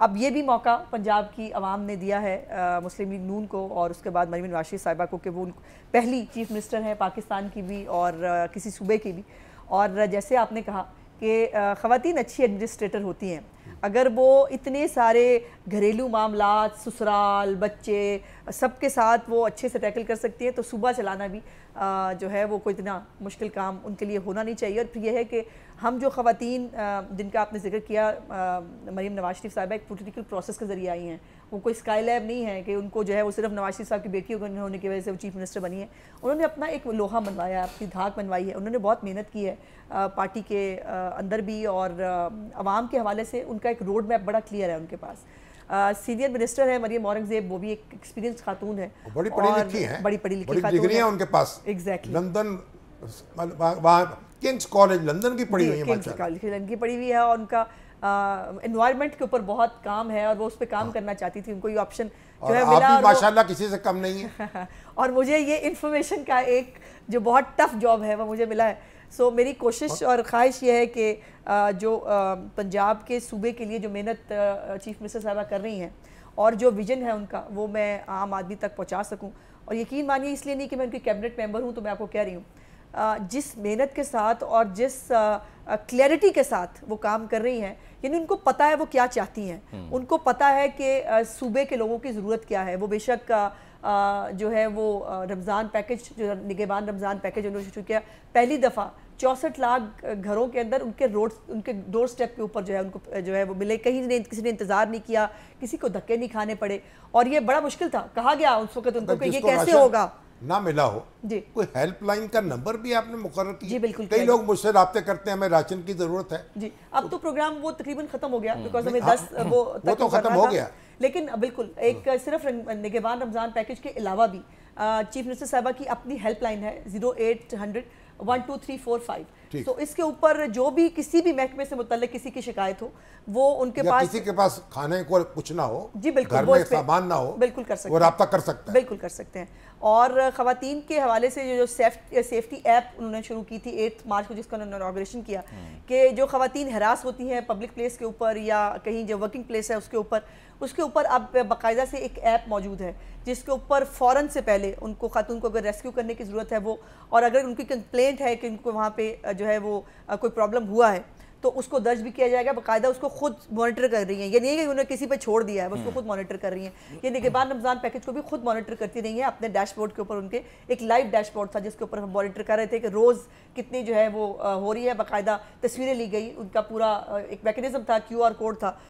अब ये भी मौका पंजाब की आवाम ने दिया है आ, मुस्लिम लीग नून को और उसके बाद मरीम नवाशी साहिबा को कि वो पहली चीफ मिनिस्टर हैं पाकिस्तान की भी और आ, किसी सूबे की भी। और जैसे आपने कहा कि ख़वान अच्छी एडमिनिस्ट्रेटर होती हैं। अगर वो इतने सारे घरेलू मामला ससुराल बच्चे सबके साथ वो अच्छे से टैकल कर सकती है तो सुबह चलाना भी आ, जो है वो कोई इतना मुश्किल काम उनके लिए होना नहीं चाहिए। और फिर यह है कि हम जो ख़वातीन जिनका आपने ज़िक्र किया मरीम नवाज़ शरीफ साहबा एक पोलिटिकल प्रोसेस के ज़रिए आई हैं। वो कोई स्काई लैब नहीं है कि उनको जो है वो सिर्फ़ नवाज़ शरीफ साहब की बेटी होने की वजह से वो चीफ मिनिस्टर बनी है। उन्होंने अपना एक लोहा बनवाया अपनी धाक बनवाई है। उन्होंने बहुत मेहनत की है पार्टी के अंदर भी और आवाम के हवाले से उनका एक रोड मैप बड़ा क्लियर है उनके पास। सीनियर मिनिस्टर है मरियम औरंगज़ेब वो भी एक एक्सपीरियंस खातून है बड़ी पढ़ी लिखी है। बड़ी पढ़ी लिखी है। उनके पास। Exactly London King's College London की पढ़ी हुई है किंग्स कॉलेज लंदन की पढ़ी हुई है और उनका इन्वायरमेंट के ऊपर बहुत काम है और वो उस पर काम हाँ। करना चाहती थी उनको ये ऑप्शन जो है मिला और माशाल्लाह किसी से कम नहीं है। और मुझे ये इन्फॉर्मेशन का एक जो बहुत टफ जॉब है वो मुझे मिला है। सो मेरी कोशिश और ख्वाहिश ये है कि जो पंजाब के सूबे के लिए जो मेहनत चीफ मिनिस्टर साहबा कर रही हैं और जो विजन है उनका वो मैं आम आदमी तक पहुँचा सकूँ। और यकीन मानिए इसलिए नहीं कि मैं उनकी कैबिनेट मेंबर हूँ तो मैं आपको कह रही हूँ। जिस मेहनत के साथ और जिस क्लैरिटी के साथ वो काम कर रही हैं यानी उनको पता है वो क्या चाहती हैं। हम्म। उनको पता है कि सूबे के लोगों की ज़रूरत क्या है। वो बेशक जो है वो रमज़ान पैकेज जो निगेबान रमज़ान पैकेज उन्होंने शुरू किया। पहली दफ़ा चौंसठ लाख घरों के अंदर उनके रोड उनके डोर स्टेप के ऊपर जो है उनको जो है वो मिले। कहीं ने किसी ने इंतज़ार नहीं किया किसी को धक्के नहीं खाने पड़े। और ये बड़ा मुश्किल था। कहा गया उस वक्त उनको कि ये कैसे होगा? ना मिला हो कोई हेल्पलाइन का नंबर भी आपने मुकर जी बिल्कुल कई लोग मुझसे रबते करते हैं हमें राशन की ज़रूरत है। जी अब तो प्रोग्राम वो तकरीबन खत्म हो गया बिकॉज़ हमें दस वो वो तो खत्म हो गया। लेकिन बिल्कुल एक सिर्फ़ निगेबान रमज़ान पैकेज के अलावा भी चीफ मिनिस्टर साहबा की अपनी हेल्पलाइन है zero eight hundred one two three four five तो इसके ऊपर जो भी किसी भी महकमे से मुतल किसी की शिकायत हो वो उनके पास किसी के पास खाने को कुछ ना हो जी बिल्कुल घर में सामान ना हो बिल्कुल कर सकते वो रब्ता कर सकते हैं। बिल्कुल कर सकते हैं। और खातन के हवाले से जो सेफ्टी ऐप उन्होंने शुरू की थी एट्थ मार्च को जिसका उन्होंने इनाग्रेशन किया हम्म। कि जो खातन हरास होती हैं पब्लिक प्लेस के ऊपर या कहीं जो वर्किंग प्लेस है उसके ऊपर उसके ऊपर अब बाकायदा से एक ऐप मौजूद है जिसके ऊपर फ़ौरन से पहले उनको खातून को अगर रेस्क्यू करने की ज़रूरत है वो और अगर उनकी कंप्लेंट है कि उनको वहाँ पे जो है वो कोई प्रॉब्लम हुआ है तो उसको दर्ज भी किया जाएगा बाकायदा उसको खुद मॉनिटर कर रही है। ये नहीं है कि उन्होंने किसी पे छोड़ दिया है उसको हम्म। खुद मॉनिटर कर रही है। ये निगेबान रमज़ान पैकेज को भी खुद मॉनिटर करती रही है अपने डैशबोर्ड के ऊपर उनके एक लाइव डैशबोर्ड था जिसके ऊपर हम मॉनिटर कर रहे थे कि रोज़ कितनी जो है वो हो रही है बाकायदा तस्वीरें ली गई उनका पूरा एक मैकेनिज्म था क्यूआर कोड था।